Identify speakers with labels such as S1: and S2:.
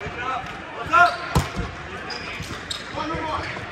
S1: What's up? One more.